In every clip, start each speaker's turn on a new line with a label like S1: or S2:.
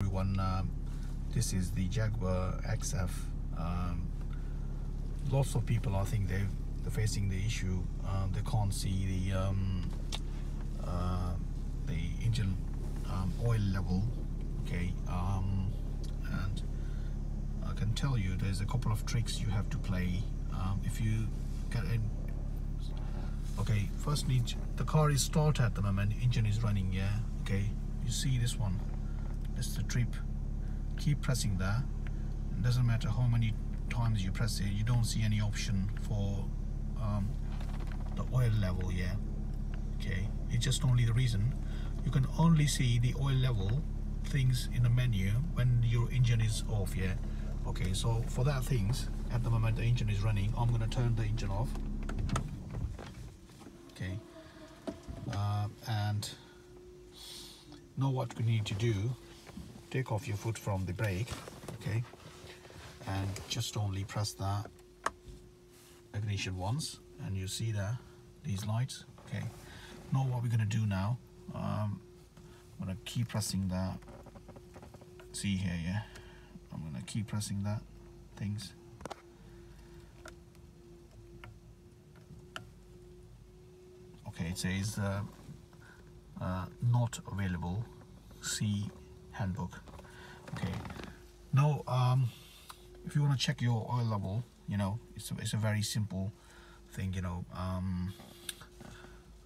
S1: everyone um, this is the Jaguar XF um, lots of people I think they they're facing the issue. Uh, they can't see the um, uh, the engine um, oil level okay um, and I can tell you there's a couple of tricks you have to play um, if you get in. Okay first need the car is start at the moment engine is running yeah okay you see this one that's the trip. Keep pressing that. It doesn't matter how many times you press it you don't see any option for um, the oil level yeah. Okay? It's just only the reason. You can only see the oil level things in the menu when your engine is off yeah. Okay so for that things at the moment the engine is running I'm gonna turn the engine off. Okay? Uh, and know what we need to do take off your foot from the brake okay? And just only press that ignition once and you see there these lights okay? Know what we're gonna do now um, I'm gonna keep pressing that see here yeah? I'm gonna keep pressing that things. Okay it says uh, uh, not available see handbook. Okay. Now um, if you want to check your oil level you know it's a, it's a very simple thing you know um,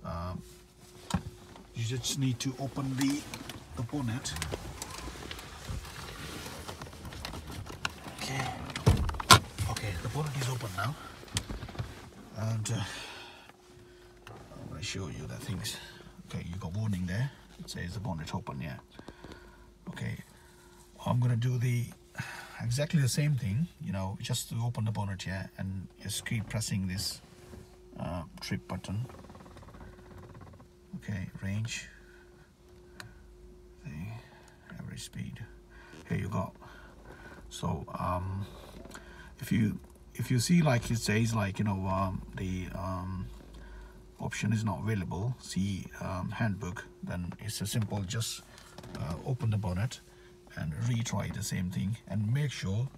S1: uh, you just need to open the the bonnet. Okay. Okay the bonnet is open now. And uh, I'm going to show you the things. Okay you got warning there. It says the bonnet open yeah okay I'm gonna do the exactly the same thing you know just to open the bonnet here and just keep pressing this uh, trip button. Okay range. The average speed. Here you go. So um, if you if you see like it says like you know um, the um, option is not available see um, handbook then it's a simple just uh, the bonnet and retry the same thing and make sure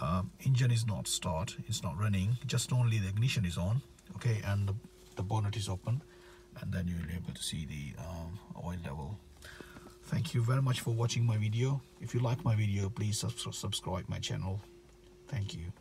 S1: um, engine is not start it's not running just only the ignition is on okay and the, the bonnet is open. And then you'll be able to see the um, oil level. Thank you very much for watching my video. If you like my video please subscribe my channel. Thank you